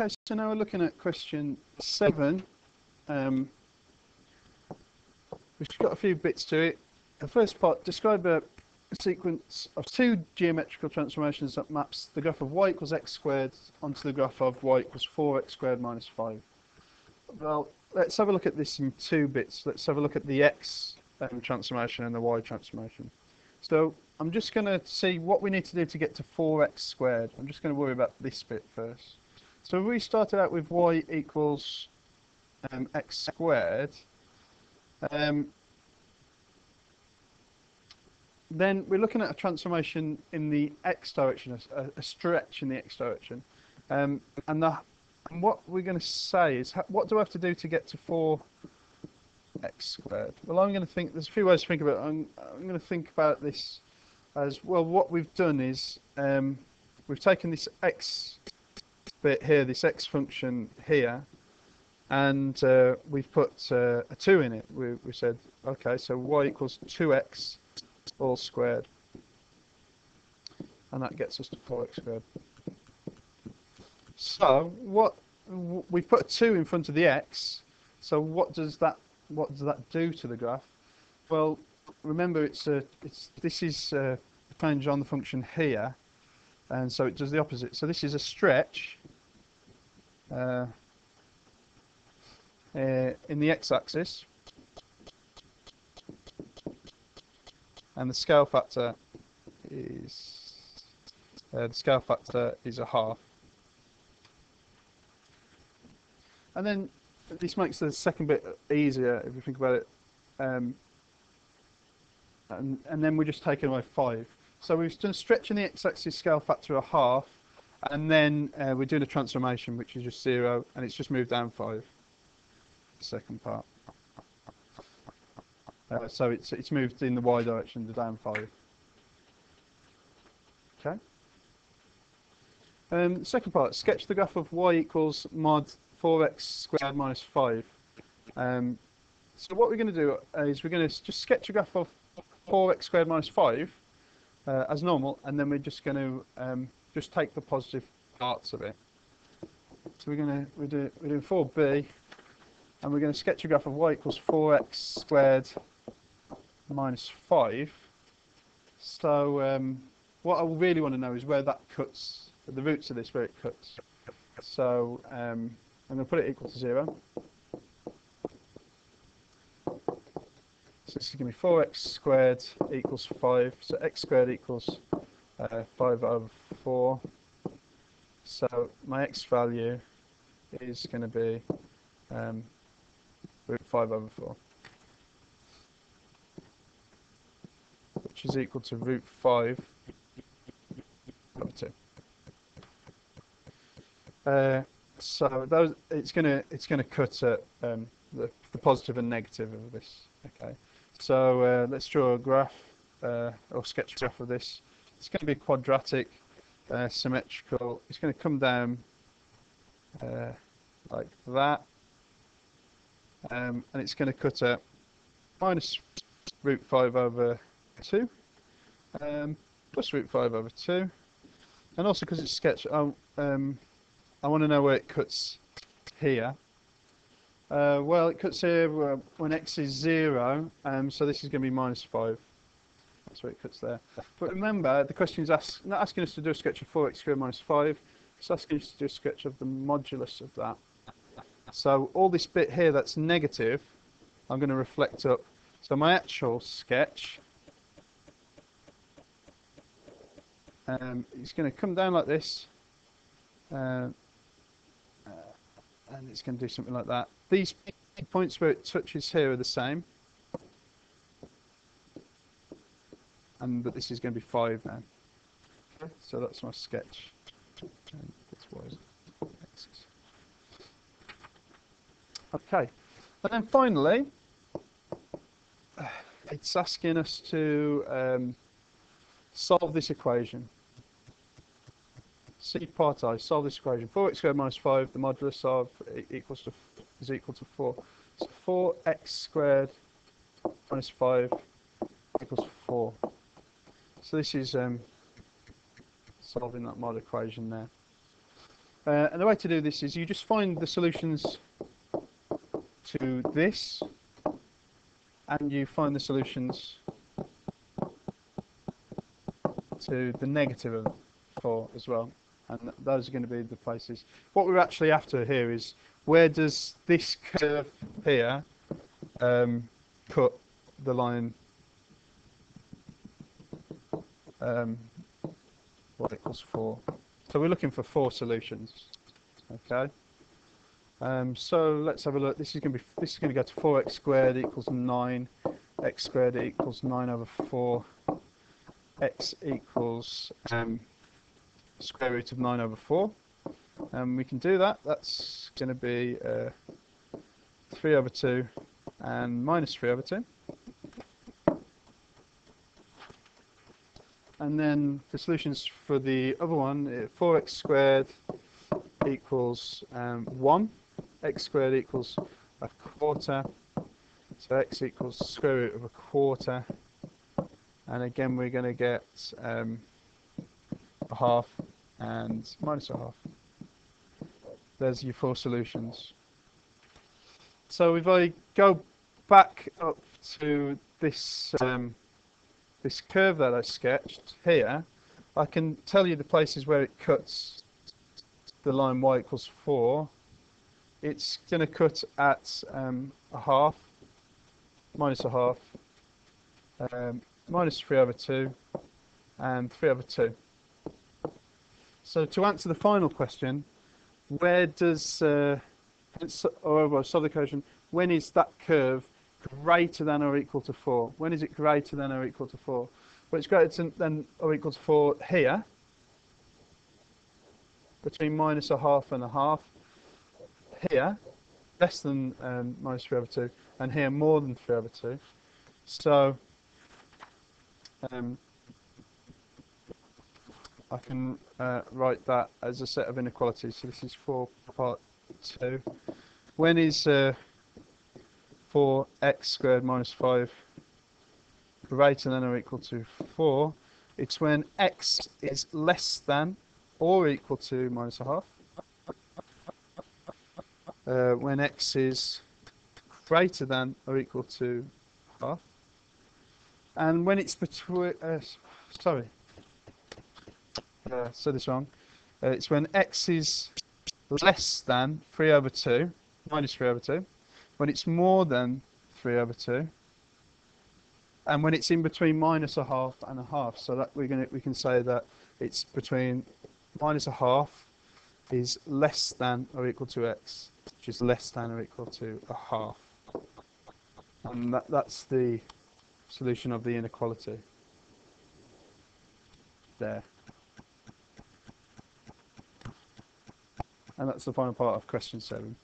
Okay, so now we're looking at question seven. Um, we've got a few bits to it. The first part, describe a sequence of two geometrical transformations that maps the graph of y equals x squared onto the graph of y equals 4x squared minus 5. Well, let's have a look at this in two bits. Let's have a look at the x um, transformation and the y transformation. So I'm just going to see what we need to do to get to 4x squared. I'm just going to worry about this bit first. So we started out with y equals um, x squared. Um, then we're looking at a transformation in the x direction, a, a stretch in the x direction. Um, and, the, and what we're going to say is, what do I have to do to get to 4x squared? Well, I'm going to think, there's a few ways to think about it. I'm, I'm going to think about this as, well, what we've done is, um, we've taken this x bit here, this x function here, and uh, we've put uh, a 2 in it. We, we said, okay, so y equals 2x all squared. And that gets us to 4x squared. So what we've put a 2 in front of the x. So what does that what does that do to the graph? Well, remember it's a it's this is uh, depends on the function here, and so it does the opposite. So this is a stretch uh, uh, in the x-axis, and the scale factor is uh, the scale factor is a half. And then this makes the second bit easier if you think about it. Um, and, and then we're just taking away 5. So we've done stretching the x-axis scale factor a half, and then uh, we're doing a transformation, which is just 0, and it's just moved down 5, the second part. Uh, so it's it's moved in the y direction, the down 5. Okay. Um, second part, sketch the graph of y equals mod 4x squared minus 5. Um, so what we're going to do is we're going to just sketch a graph of 4x squared minus 5 uh, as normal, and then we're just going to um, just take the positive parts of it. So we're going to we're doing we're doing 4b, and we're going to sketch a graph of y equals 4x squared minus 5. So um, what I really want to know is where that cuts, the roots of this, where it cuts. So um, I'm going to put it equal to 0. So this is going to be 4x squared equals 5. So x squared equals uh, 5 over 4. So my x value is going to be um, root 5 over 4. Which is equal to root 5 over 2. Uh, so those it's gonna it's gonna cut at um, the, the positive and negative of this. Okay, so uh, let's draw a graph uh, or sketch graph of this. It's going to be quadratic, uh, symmetrical. It's going to come down uh, like that, um, and it's going to cut at minus root five over two, um, plus root five over two, and also because it's sketch. Oh, um, I want to know where it cuts here. Uh, well, it cuts here when x is 0, um, so this is going to be minus 5. That's where it cuts there. But remember, the question is ask, not asking us to do a sketch of 4x squared minus 5, it's asking us to do a sketch of the modulus of that. So all this bit here that's negative, I'm going to reflect up. So my actual sketch um, is going to come down like this. Uh, and it's going to do something like that. These points where it touches here are the same. And but this is going to be 5 now. So that's my sketch. Okay, and then finally, it's asking us to um, solve this equation. C part I, solve this equation. 4x squared minus 5, the modulus of equals to is equal to 4. So 4x squared minus 5 equals 4. So this is um, solving that mod equation there. Uh, and the way to do this is you just find the solutions to this, and you find the solutions to the negative of 4 as well. And th- those are going to be the places. What we're actually after here is where does this curve here um, cut the line um, what equals 4. So we're looking for four solutions. Okay. Um, so let's have a look. This is going to be this is going to go to 4x squared equals 9, x squared equals 9 over 4, x equals um, square root of 9 over 4. And we can do that. That's going to be uh, 3 over 2 and minus 3 over 2. And then the solutions for the other one, uh, 4x squared equals um, 1, x squared equals a quarter, so x equals square root of a quarter, and again we're going to get um, a half and minus a half. There's your four solutions. So if I go back up to this um, this curve that I sketched here, I can tell you the places where it cuts the line y equals 4. It's going to cut at um, a half, minus a half, um, minus 3 over 2, and 3 over 2. So to answer the final question, where does, uh, or solve the equation, when is that curve greater than or equal to 4. When is it greater than or equal to 4? Well, it's greater than or equal to 4 here, between minus a half and a half. Here, less than um, minus 3 over 2, and here more than 3 over 2. So, um, I can uh, write that as a set of inequalities. So this is 4 part 2. When is uh, for x squared minus 5 greater than or equal to 4, it's when x is less than or equal to minus a half. Uh, when x is greater than or equal to half. And when it's between, uh, sorry, uh, said this wrong. Uh, it's when x is less than 3 over 2, minus 3 over 2, when it's more than 3 over 2 and when it's in between minus a half and a half so that we're going to we can say that it's between minus a half is less than or equal to x which is less than or equal to a half. And that, that's the solution of the inequality. There. And that's the final part of question 7